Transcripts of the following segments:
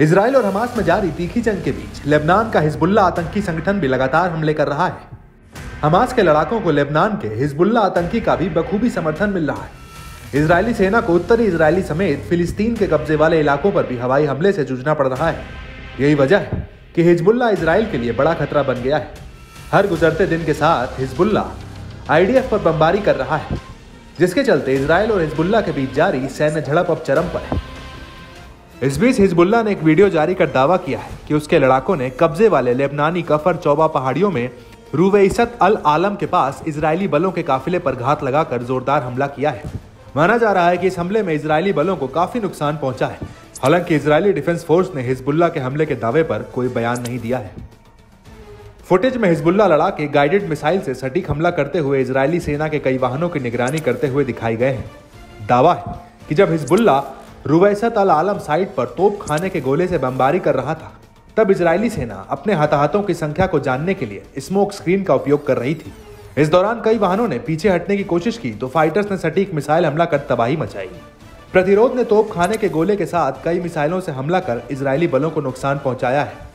Israel और Hamas में जारी तीखी जंग के बीच लेबनान का हिजबुल्ला आतंकी संगठन भी लगातार हमले कर रहा है। हमास के लड़ाकों को लेबनान के हिजबुल्ला आतंकी का भी बखूबी समर्थन मिल रहा है। इसराइली सेना को उत्तरी इसराइली समेत फिलिस्तीन के कब्जे वाले इलाकों पर भी हवाई हमले से जूझना पड़ रहा है। यही वजह है कि हिजबुल्ला इसराइल के लिए बड़ा खतरा बन गया है। हर गुजरते दिन के साथ हिजबुल्ला आईडीएफ पर बमबारी कर रहा है, जिसके चलते इसराइल और हिजबुल्ला के बीच जारी सैन्य झड़प अब चरम पर है। इस बीच हिजबुल्ला ने एक वीडियो जारी कर दावा किया है कि उसके लड़ाकों ने कब्जे वाले लेबनानी कफर चौबा पहाड़ियों में रूवेसत अल आलम के पास इजरायली बलों के काफिले पर घात लगाकर जोरदार हमला किया है। माना जा रहा है कि इस हमले में इजरायली बलों को काफ़ी नुकसान पहुँचा है। हालाँकि इजरायली डिफेंस फोर्स ने हिजबुल्ला के हमले के दावे पर कोई बयान नहीं दिया है। फुटेज में हिजबुल्ला लड़ाके गाइडेड मिसाइल से सटीक हमला करते हुए इजरायली सेना के कई वाहनों की निगरानी करते हुए दिखाई गए हैं। दावा है कि जब हिजबुल्ला रुवैसत अल आलम साइट पर तोप खाने के गोले से बमबारी कर रहा था। तब इजरायली सेना अपने हताहतों की संख्या को जानने के लिए स्मोक स्क्रीन का उपयोग कर रही थी। इस दौरान कई वाहनों ने पीछे हटने की कोशिश की तो फाइटर्स ने सटीक मिसाइल हमला कर तबाही मचाई। प्रतिरोध ने तोप खाने के गोले के साथ कई मिसाइलों से हमला कर इजरायली बलों को नुकसान पहुँचाया है।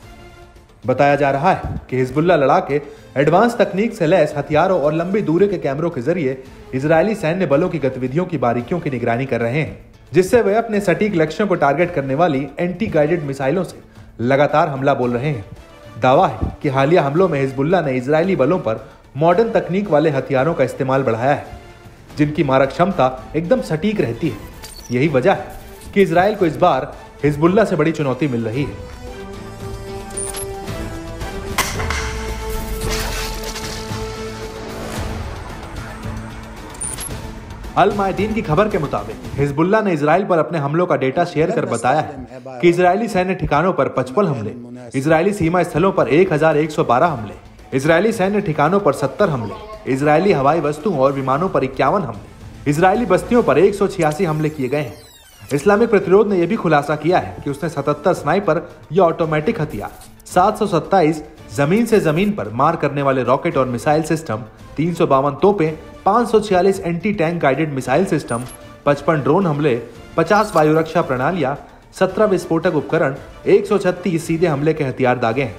बताया जा रहा है कि हिजबुल्ला लड़ाके एडवांस तकनीक से लैस हथियारों और लंबी दूरी के कैमरों के ज़रिए इजरायली सैन्य बलों की गतिविधियों की बारीकियों की निगरानी कर रहे हैं। जिससे वे अपने सटीक लक्ष्यों को टारगेट करने वाली एंटी गाइडेड मिसाइलों से लगातार हमला बोल रहे हैं। दावा है कि हालिया हमलों में हिजबुल्ला ने इसराइली बलों पर मॉडर्न तकनीक वाले हथियारों का इस्तेमाल बढ़ाया है, जिनकी मारक क्षमता एकदम सटीक रहती है। यही वजह है कि इसराइल को इस बार हिजबुल्ला से बड़ी चुनौती मिल रही है। अल मायदीन की खबर के मुताबिक हिजबुल्ला ने इसराइल पर अपने हमलों का डेटा शेयर कर बताया है कि इसराइली सैन्य ठिकानों पर पचपन हमले, इसराइली सीमा स्थलों पर 1112 हमले, इसराइली सैन्य ठिकानों पर 70 हमले, इसराइली हवाई वस्तुओं और विमानों पर इक्यावन हमले, इसराइली बस्तियों पर एक सौ छियासी हमले किए गए हैं। इस्लामिक प्रतिरोध ने यह भी खुलासा किया है कि उसने 77 स्नाइपर या ऑटोमेटिक हथियार, सात सौ सत्ताईस ज़मीन से ज़मीन पर मार करने वाले रॉकेट और मिसाइल सिस्टम, तीन तोपें 546 anti tank guided missile system 55 drone हमले 50 वायु रक्षा प्रणालियाँ 17 विस्फोटक उपकरण 136 सीधे हमले के हथियार दागे हैं।